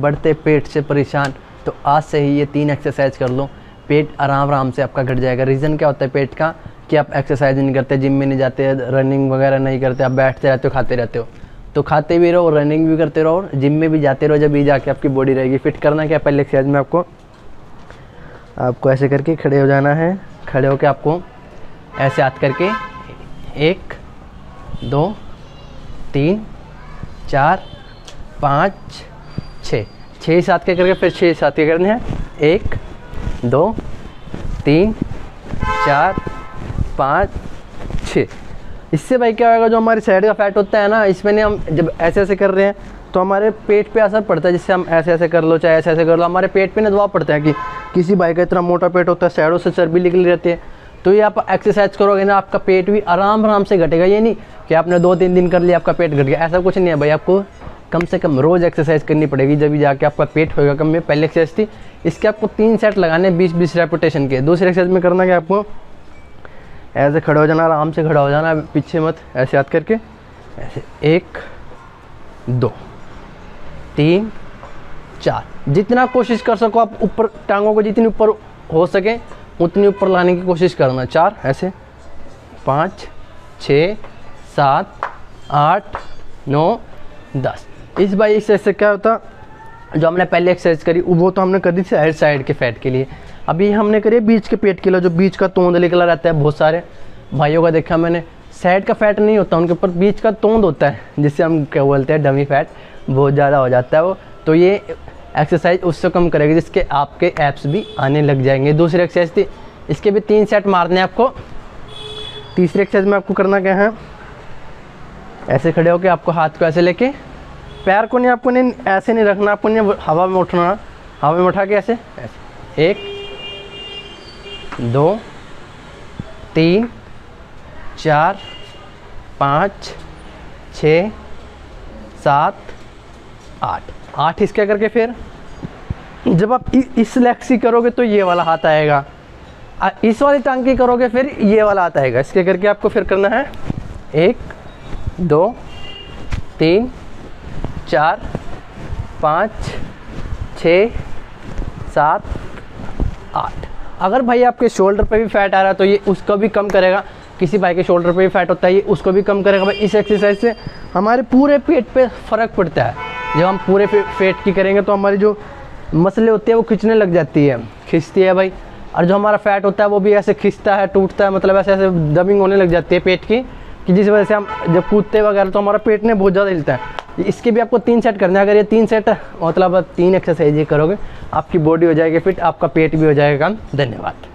बढ़ते पेट से परेशान तो आज से ही ये तीन एक्सरसाइज कर लो। पेट आराम आराम से आपका घट जाएगा। रीज़न क्या होता है पेट का? कि आप एक्सरसाइज नहीं करते जिम में नहीं जाते रनिंग वगैरह नहीं करते, आप बैठते रहते हो, खाते रहते हो। तो खाते भी रहो रनिंग भी करते रहो और जिम में भी जाते रहो, जब ये जाके आपकी बॉडी रहेगी। फिट करना क्या पहले एक्सरसाइज में आपको? आपको ऐसे करके खड़े हो जाना है। खड़े होकर आपको ऐसे हाथ करके एक, दो, तीन, चार, पाँच छः सात के करके फिर छः सात के करने हैं। एक, दो, तीन, चार, पाँच, छः। इससे भाई क्या होगा, जो हमारी साइड का फैट होता है ना, इसमें नहीं हम जब ऐसे ऐसे कर रहे हैं तो हमारे पेट पे असर पड़ता है, जिससे हम ऐसे ऐसे कर लो, चाहे ऐसे ऐसे कर लो। हमारे पेट पे ना दबाव पड़ता है कि किसी भाई का इतना मोटा पेट होता है साइडों से चर्बी निकली रहती है। तो ये आप एक्सरसाइज करोगे ना, आपका पेट भी आराम आराम से घटेगा। ये नहीं कि आपने दो तीन दिन कर लिया, आपका पेट घट गया। ऐसा कुछ नहीं है भाई, आपको कम से कम रोज़ एक्सरसाइज करनी पड़ेगी जब भी जाके आपका पेट होगा कम में पहले एक्सरसाइज थी। इसके आपको तीन सेट लगाने बीस बीस रेपुटेशन के। दूसरे एक्सरसाइज में करना क्या आपको? ऐसे खड़ा हो जाना, आराम से खड़ा हो जाना, पीछे मत, ऐसे याद करके। ऐसे, एक, दो, तीन, चार। जितना कोशिश कर सको आप ऊपर टांगों को जितनी ऊपर हो सके, उतनी ऊपर लाने की कोशिश करना। चार, ऐसे, पाँच, छ, सात, आठ, नौ, दस। इस बार एक्सरसाइज से क्या होता? जो हमने पहले एक्सरसाइज करी, वो तो हमने कर दी साइड साइड के फैट के लिए। अभी हमने करी बीच के पेट के लिए, जो बीच का तोंद निकला रहता है, बहुत सारे भाइयों का देखा मैंने। साइड का फैट नहीं होता, उनके ऊपर बीच का तोंद होता है जिससे हम क्या बोलते हैं डमी फैट बहुत ज़्यादा हो जाता है वो। तो ये एक्सरसाइज उससे कम करेगी, जिसके आपके एप्स भी आने लग जाएँगे। दूसरी एक्सरसाइज थी, इसके भी तीन सेट मारने आपको। तीसरी एक्सरसाइज में आपको करना क्या है? ऐसे खड़े होकर आपको हाथ को ऐसे लेके पैर को नहीं, आपको नहीं, ऐसे नहीं रखना, आपको नहीं हवा में उठना। हवा में उठा के ऐसे ऐसे। एक, दो, तीन, चार, पाँच, छ, सात, आठ। आठ इसके करके फिर, जब आप इस लेग की करोगे तो ये वाला हाथ आएगा। इस वाली टांग की करोगे फिर ये वाला हाथ आएगा। इसके करके आपको फिर करना है, एक, दो, तीन चार, पाँच, छ, सात, आठ। अगर भाई आपके शोल्डर पे भी फैट आ रहा है तो ये उसको भी कम करेगा। किसी भाई के शोल्डर पे भी फैट होता है, ये उसको भी कम करेगा। भाई इस एक्सरसाइज से हमारे पूरे पेट पे फ़र्क पड़ता है। जब हम पूरे पेट की करेंगे तो हमारी जो मसले होते हैं वो खिंचने लग जाती है। खिंचती है भाई। और जो हमारा फैट होता है वो भी ऐसे खिंचता है, टूटता है मतलब ऐसे ऐसे दबिंग होने लग जाती है पेट की, कि जिस वजह से हम जब कूदते वगैरह तो हमारा पेट ने बहुत ज़्यादा हिलता है। इसके भी आपको तीन सेट करने अगर ये तीन सेट मतलब तीन एक्सरसाइज ये करोगे, आपकी बॉडी हो जाएगी फिट आपका पेट भी हो जाएगा धन्यवाद।